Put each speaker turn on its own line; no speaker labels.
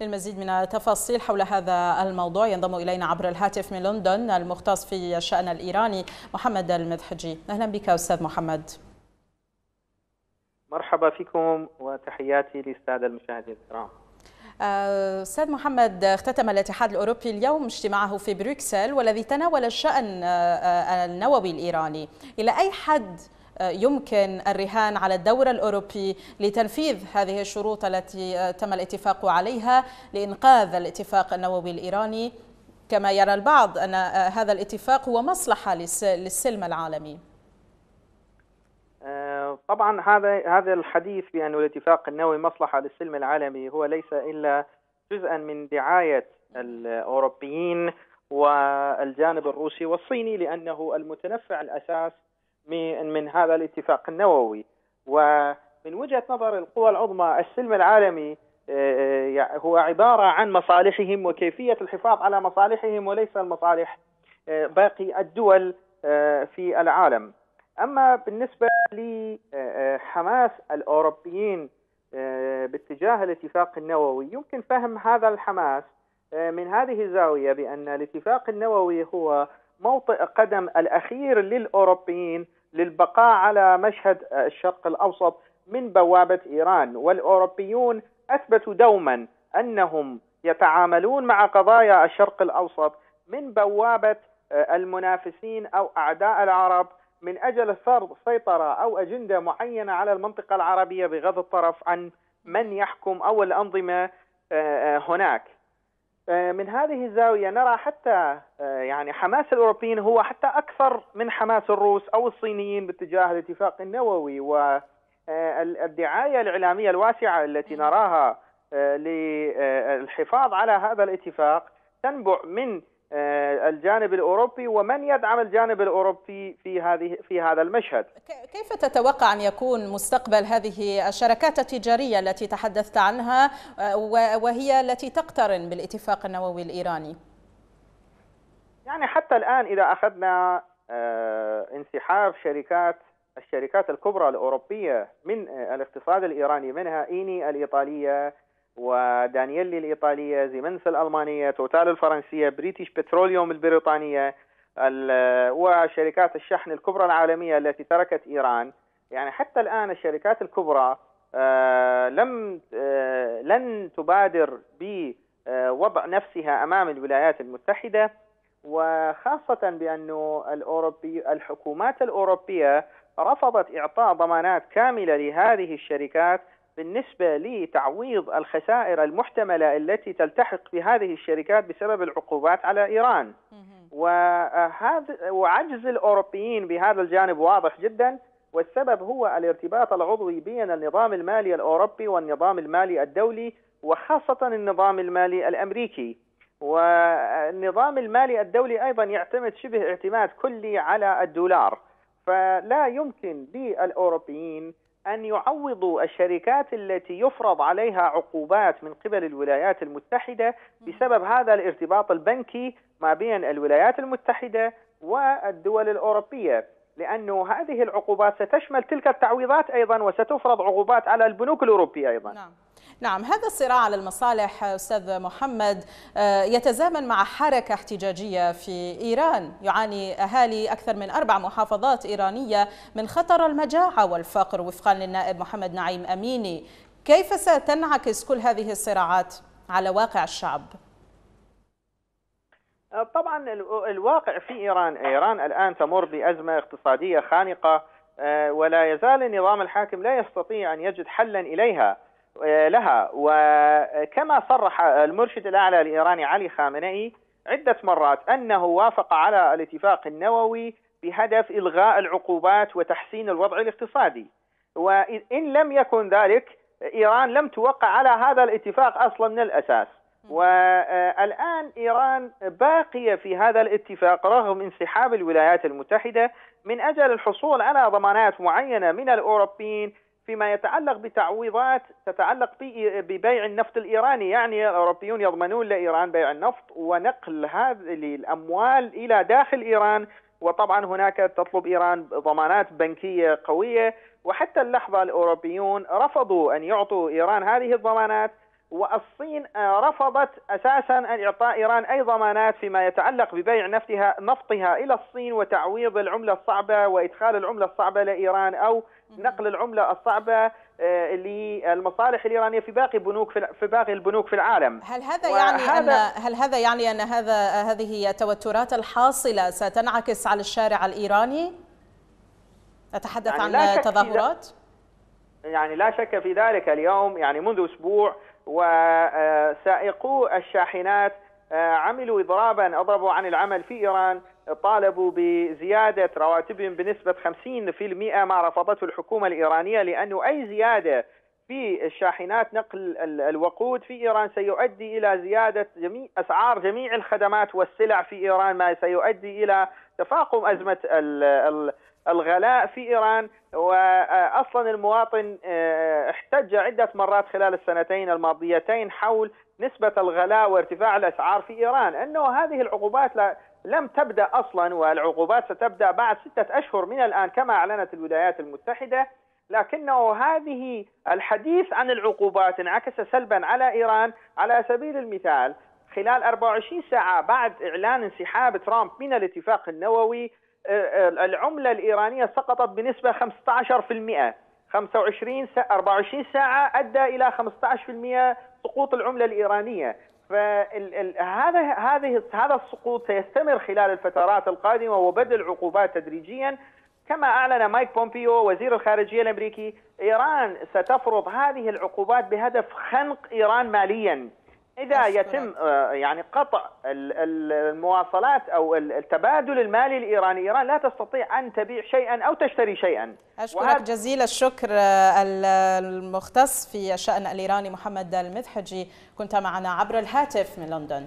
للمزيد من التفاصيل حول هذا الموضوع ينضم إلينا عبر الهاتف من لندن المختص في الشأن الإيراني محمد المدحجي. أهلا بك أستاذ محمد.
مرحبا فيكم وتحياتي للسادة المشاهدين الكرام.
أستاذ محمد اختتم الاتحاد الأوروبي اليوم اجتماعه في بروكسل والذي تناول الشأن النووي الإيراني. إلى أي حد يمكن الرهان على الدور الأوروبي لتنفيذ هذه الشروط التي تم الاتفاق عليها لإنقاذ الاتفاق النووي الإيراني. كما يرى البعض أن هذا الاتفاق هو مصلحة للسلم العالمي.
طبعا هذا هذا الحديث بأن الاتفاق النووي مصلحة للسلم العالمي هو ليس إلا جزءا من دعاية الأوروبيين والجانب الروسي والصيني لأنه المتنفع الأساس من من هذا الاتفاق النووي. ومن وجهة نظر القوى العظمى السلم العالمي هو عبارة عن مصالحهم وكيفية الحفاظ على مصالحهم وليس المصالح باقي الدول في العالم. أما بالنسبة لحماس الأوروبيين باتجاه الاتفاق النووي يمكن فهم هذا الحماس من هذه الزاوية بأن الاتفاق النووي هو موطئ قدم الأخير للأوروبيين للبقاء على مشهد الشرق الأوسط من بوابة إيران. والأوروبيون أثبتوا دوما أنهم يتعاملون مع قضايا الشرق الأوسط من بوابة المنافسين أو أعداء العرب من أجل فرض سيطرة أو أجندة معينة على المنطقة العربية بغض الطرف عن من يحكم أو الأنظمة هناك. من هذه الزاوية نرى حتى يعني حماس الأوروبيين هو حتى أكثر من حماس الروس أو الصينيين باتجاه الاتفاق النووي والدعاية الإعلامية الواسعة التي نراها للحفاظ على هذا الاتفاق تنبع من الجانب الأوروبي ومن يدعم الجانب الأوروبي في هذه في هذا المشهد.
كيف تتوقع أن يكون مستقبل هذه الشراكات التجارية التي تحدثت عنها وهي التي تقترن بالاتفاق النووي الإيراني؟
يعني حتى الآن إذا أخذنا انسحاب شركات الشركات الكبرى الأوروبية من الاقتصاد الإيراني منها إيني الإيطالية وداني إيلي الإيطالية سيمنس الألمانية توتال الفرنسية بريتش بتروليوم البريطانية وشركات الشحن الكبرى العالمية التي تركت إيران. يعني حتى الآن الشركات الكبرى لم لن تبادر بوضع نفسها أمام الولايات المتحدة. وخاصة بأنه الأوروبي الحكومات الأوروبية رفضت إعطاء ضمانات كاملة لهذه الشركات بالنسبة لتعويض الخسائر المحتملة التي تلتحق بهذه الشركات بسبب العقوبات على إيران. وهذا وعجز الأوروبيين بهذا الجانب واضح جدا والسبب هو الارتباط العضوي بين النظام المالي الأوروبي والنظام المالي الدولي وخاصة النظام المالي الأمريكي. والنظام المالي الدولي أيضا يعتمد شبه اعتماد كلي على الدولار. فلا يمكن للأوروبيين أن يعوضوا الشركات التي يفرض عليها عقوبات من قبل الولايات المتحدة بسبب هذا الارتباط البنكي ما بين الولايات المتحدة والدول الأوروبية. لأنه هذه العقوبات ستشمل تلك التعويضات أيضا وستفرض عقوبات على البنوك الأوروبية أيضا
نعم. نعم هذا الصراع على المصالح أستاذ محمد يتزامن مع حركة احتجاجية في إيران يعاني أهالي أكثر من أربع محافظات إيرانية من خطر المجاعة والفقر وفقا للنائب محمد نعيم أميني كيف ستنعكس كل هذه الصراعات على واقع الشعب؟
طبعا الواقع في إيران. إيران الآن تمر بأزمة اقتصادية خانقة ولا يزال النظام الحاكم لا يستطيع أن يجد حلا إليها لها. وكما صرح المرشد الأعلى الإيراني علي خامنئي عدة مرات أنه وافق على الاتفاق النووي بهدف إلغاء العقوبات وتحسين الوضع الاقتصادي. وإن لم يكن ذلك إيران لم توقع على هذا الاتفاق أصلا من الأساس. والآن إيران باقية في هذا الاتفاق رغم انسحاب الولايات المتحدة من أجل الحصول على ضمانات معينة من الأوروبيين فيما يتعلق بتعويضات تتعلق ببيع النفط الإيراني، يعني الأوروبيون يضمنون لإيران بيع النفط ونقل هذه الأموال إلى داخل إيران، وطبعا هناك تطلب إيران ضمانات بنكية قوية، وحتى اللحظة الأوروبيون رفضوا أن يعطوا إيران هذه الضمانات والصين رفضت أساسا أن إعطاء إيران أي ضمانات فيما يتعلق ببيع نفطها نفطها إلى الصين وتعويض العملة الصعبة وإدخال العملة الصعبة لإيران أو نقل العملة الصعبة للمصالح الإيرانية في باقي بنوك في باقي البنوك في العالم.
هل هذا يعني أن هل هذا يعني أن هذا هذه التوترات الحاصلة ستنعكس على الشارع الإيراني؟ أتحدث يعني عن تظاهرات؟
يعني لا شك في ذلك اليوم يعني منذ أسبوع وسائقو الشاحنات عملوا اضرابا أضربوا عن العمل في إيران طالبوا بزيادة رواتبهم بنسبة 50% ما رفضته الحكومة الإيرانية لأنه أي زيادة في الشاحنات نقل الوقود في إيران سيؤدي إلى زيادة جميع أسعار جميع الخدمات والسلع في إيران ما سيؤدي إلى تفاقم أزمة الغلاء في إيران واصلا المواطن احتج عدة مرات خلال السنتين الماضيتين حول نسبة الغلاء وارتفاع الأسعار في إيران أنه هذه العقوبات لا لم تبدأ أصلا والعقوبات ستبدأ بعد ستة أشهر من الآن كما أعلنت الولايات المتحدة لكنه هذه الحديث عن العقوبات انعكس سلبا على إيران. على سبيل المثال خلال 24 ساعة بعد إعلان انسحاب ترامب من الاتفاق النووي العملة الإيرانية سقطت بنسبة 15% 25 ساعة 24 ساعه أدى إلى 15% سقوط العملة الإيرانية. فهذا هذه هذا السقوط سيستمر خلال الفترات القادمة وبدء العقوبات تدريجيا. كما أعلن مايك بومبيو وزير الخارجية الأمريكي إيران ستفرض هذه العقوبات بهدف خنق إيران ماليا. إذا يتم يعني قطع المواصلات أو التبادل المالي الإيراني إيران لا تستطيع أن تبيع شيئا أو تشتري شيئا.
أشكرك جزيل الشكر المختص في الشأن الإيراني محمد المذحجي كنت معنا عبر الهاتف من لندن.